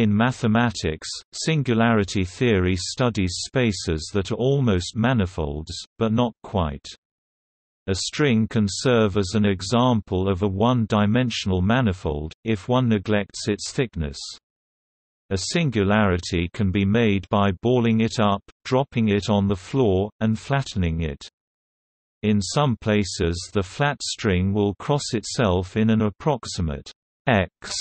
In mathematics, singularity theory studies spaces that are almost manifolds, but not quite. A string can serve as an example of a one-dimensional manifold, if one neglects its thickness. A singularity can be made by balling it up, dropping it on the floor, and flattening it. In some places the flat string will cross itself in an approximate X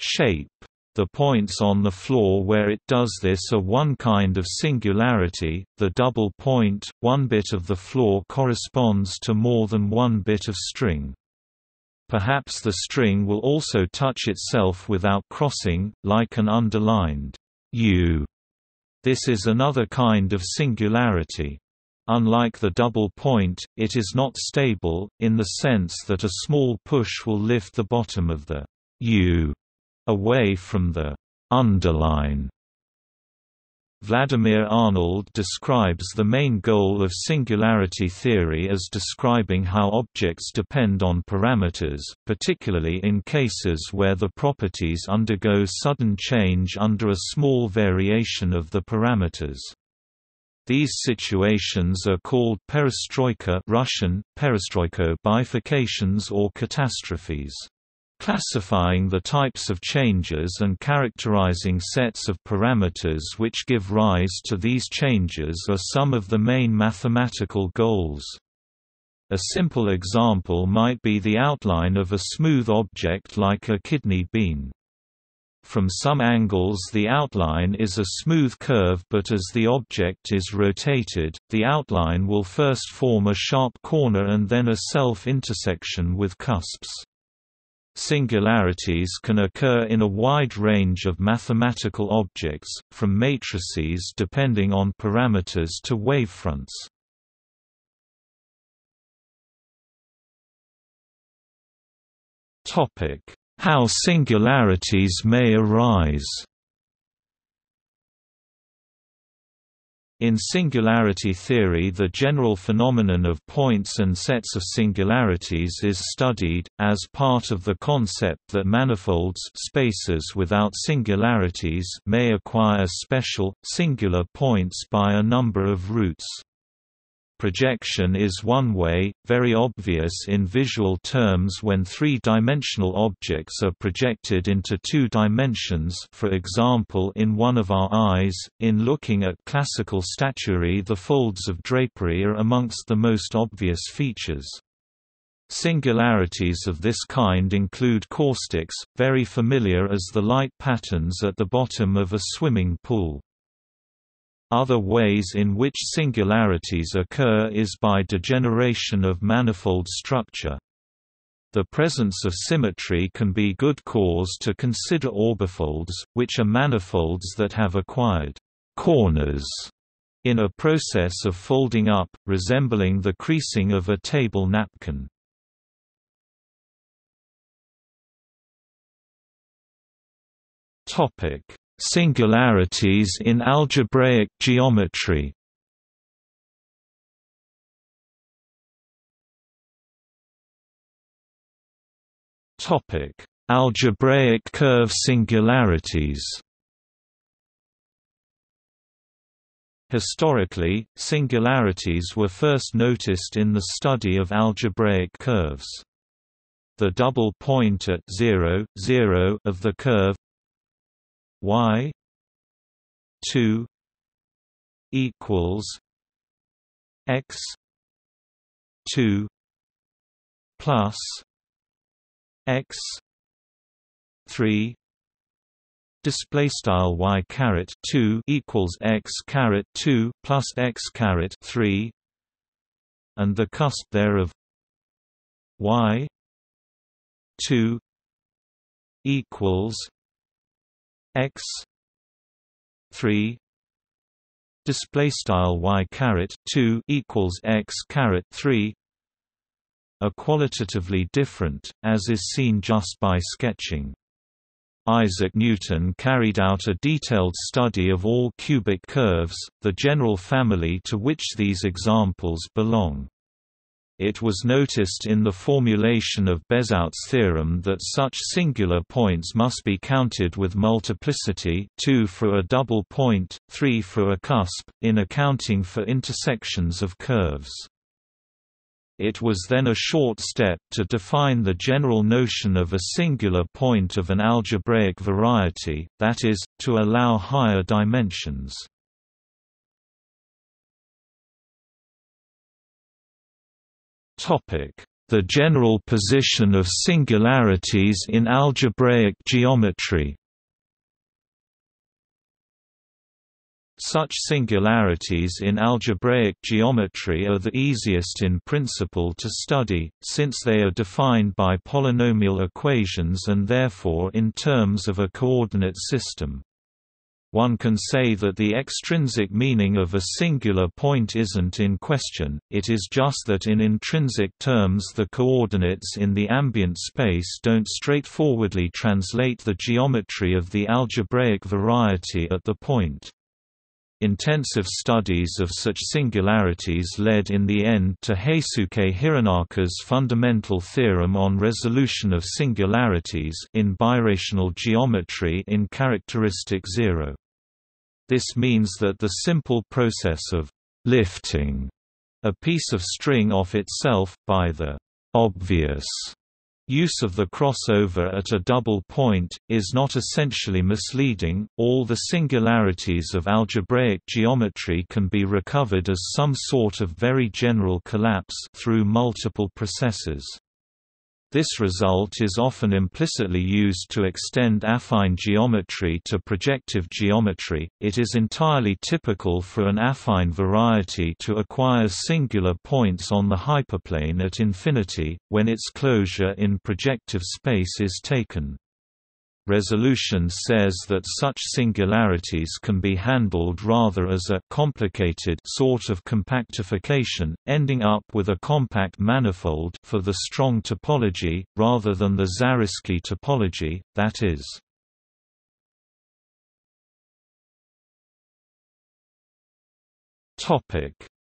shape. The points on the floor where it does this are one kind of singularity, the double point, one bit of the floor corresponds to more than one bit of string. Perhaps the string will also touch itself without crossing, like an underlined U. This is another kind of singularity. Unlike the double point, it is not stable, in the sense that a small push will lift the bottom of the U away from the underline. Vladimir Arnold describes the main goal of singularity theory as describing how objects depend on parameters, particularly in cases where the properties undergo sudden change under a small variation of the parameters. These situations are called perestroika Russian, perestroika bifurcations or catastrophes. Classifying the types of changes and characterizing sets of parameters which give rise to these changes are some of the main mathematical goals. A simple example might be the outline of a smooth object like a kidney bean. From some angles the outline is a smooth curve but as the object is rotated, the outline will first form a sharp corner and then a self-intersection with cusps. Singularities can occur in a wide range of mathematical objects, from matrices depending on parameters to wavefronts. How singularities may arise In singularity theory the general phenomenon of points and sets of singularities is studied, as part of the concept that manifolds spaces without singularities may acquire special, singular points by a number of routes. Projection is one way, very obvious in visual terms when three-dimensional objects are projected into two dimensions for example in one of our eyes, in looking at classical statuary the folds of drapery are amongst the most obvious features. Singularities of this kind include caustics, very familiar as the light patterns at the bottom of a swimming pool. Other ways in which singularities occur is by degeneration of manifold structure. The presence of symmetry can be good cause to consider orbifolds, which are manifolds that have acquired corners in a process of folding up, resembling the creasing of a table napkin. Topic: Singularities in algebraic geometry Topic: Algebraic curve singularities Historically, singularities were first noticed in the study of algebraic curves. The double point at 0, 0 of the curve y 2 equals x 2 plus x 3 display style y caret 2 equals x caret 2 plus x caret 3 and the cusp thereof y 2 equals x 3 display style y caret 2 equals x caret 3 are qualitatively different as is seen just by sketching Isaac Newton carried out a detailed study of all cubic curves, the general family to which these examples belong. It was noticed in the formulation of Bezout's theorem that such singular points must be counted with multiplicity 2 for a double point, 3 for a cusp, in accounting for intersections of curves. It was then a short step to define the general notion of a singular point of an algebraic variety, that is, to allow higher dimensions. The general position of singularities in algebraic geometry Such singularities in algebraic geometry are the easiest in principle to study, since they are defined by polynomial equations and therefore in terms of a coordinate system. One can say that the extrinsic meaning of a singular point isn't in question, it is just that in intrinsic terms the coordinates in the ambient space don't straightforwardly translate the geometry of the algebraic variety at the point. Intensive studies of such singularities led in the end to Heisuke Hironaka's fundamental theorem on resolution of singularities in birational geometry in characteristic zero. This means that the simple process of lifting a piece of string off itself, by the obvious use of the crossover at a double point, is not essentially misleading. All the singularities of algebraic geometry can be recovered as some sort of very general collapse through multiple processes. This result is often implicitly used to extend affine geometry to projective geometry. It is entirely typical for an affine variety to acquire singular points on the hyperplane at infinity, when its closure in projective space is taken. Resolution says that such singularities can be handled rather as a complicated sort of compactification, ending up with a compact manifold for the strong topology, rather than the Zariski topology, that is.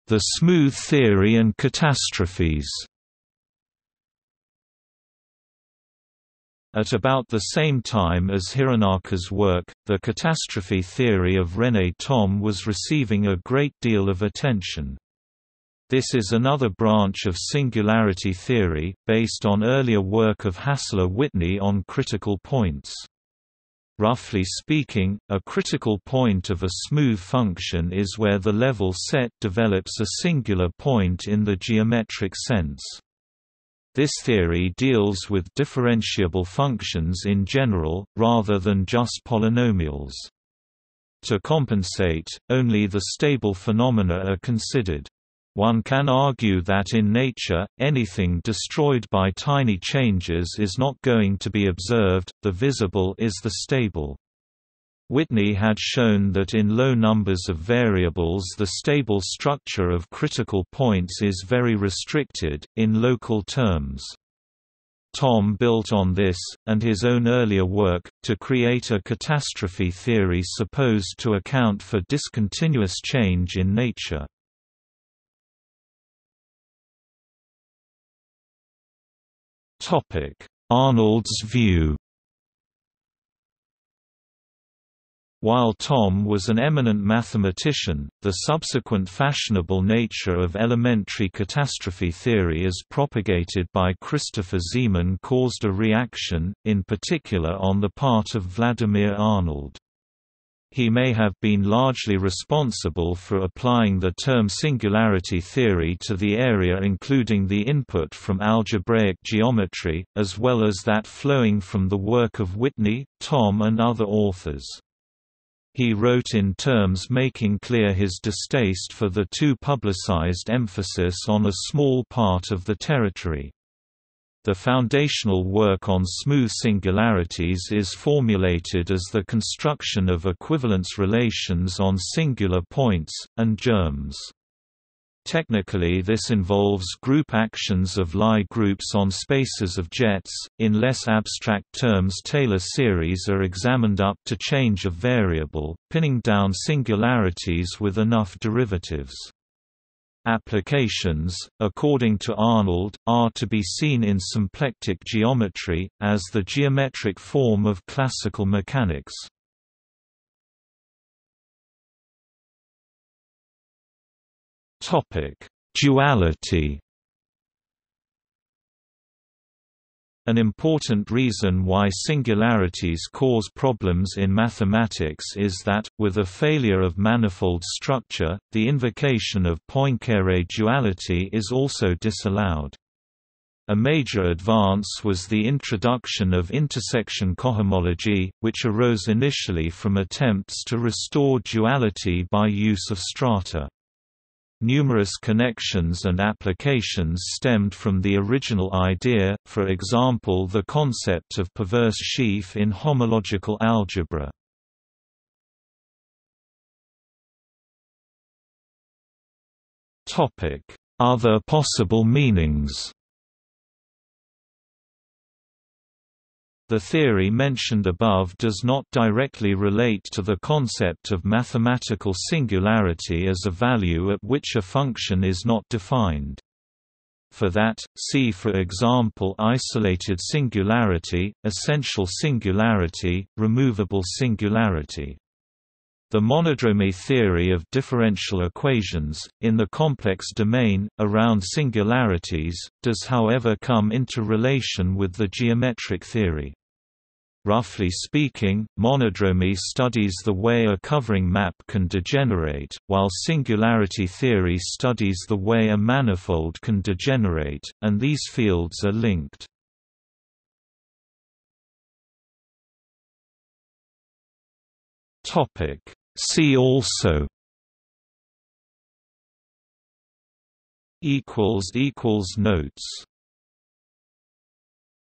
The smooth theory and catastrophes At about the same time as Hironaka's work, the catastrophe theory of René Thom was receiving a great deal of attention. This is another branch of singularity theory, based on earlier work of Hassler-Whitney on critical points. Roughly speaking, a critical point of a smooth function is where the level set develops a singular point in the geometric sense. This theory deals with differentiable functions in general, rather than just polynomials. To compensate, only the stable phenomena are considered. One can argue that in nature, anything destroyed by tiny changes is not going to be observed, the visible is the stable. Whitney had shown that in low numbers of variables the stable structure of critical points is very restricted, in local terms. Thom built on this, and his own earlier work, to create a catastrophe theory supposed to account for discontinuous change in nature. Arnold's view While Thom was an eminent mathematician, the subsequent fashionable nature of elementary catastrophe theory as propagated by Christopher Zeeman caused a reaction, in particular on the part of Vladimir Arnold. He may have been largely responsible for applying the term singularity theory to the area including the input from algebraic geometry, as well as that flowing from the work of Whitney, Thom and other authors. He wrote in terms making clear his distaste for the too publicized emphasis on a small part of the territory. The foundational work on smooth singularities is formulated as the construction of equivalence relations on singular points, and germs. Technically this involves group actions of Lie groups on spaces of jets. In less abstract terms Taylor series are examined up to change of variable, pinning down singularities with enough derivatives. Applications, according to Arnold, are to be seen in symplectic geometry, as the geometric form of classical mechanics. Duality An important reason why singularities cause problems in mathematics is that, with a failure of manifold structure, the invocation of Poincare duality is also disallowed. A major advance was the introduction of intersection cohomology, which arose initially from attempts to restore duality by use of strata. Numerous connections and applications stemmed from the original idea, for example the concept of perverse sheaf in homological algebra. Other possible meanings The theory mentioned above does not directly relate to the concept of mathematical singularity as a value at which a function is not defined. For that, see for example isolated singularity, essential singularity, removable singularity. The monodromy theory of differential equations, in the complex domain, around singularities, does however come into relation with the geometric theory. Roughly speaking, monodromy studies the way a covering map can degenerate, while singularity theory studies the way a manifold can degenerate, and these fields are linked. See also Notes